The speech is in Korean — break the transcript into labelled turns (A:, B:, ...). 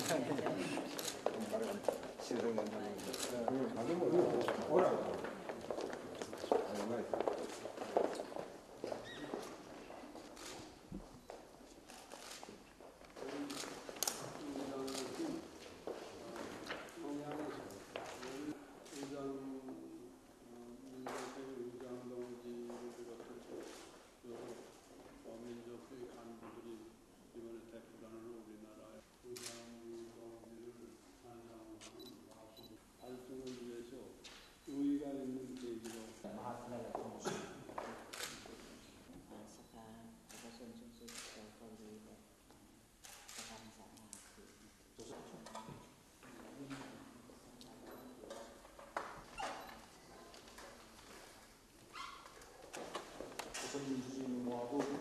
A: 시청해주셔서
B: 감사합니다.
A: 生意不好做。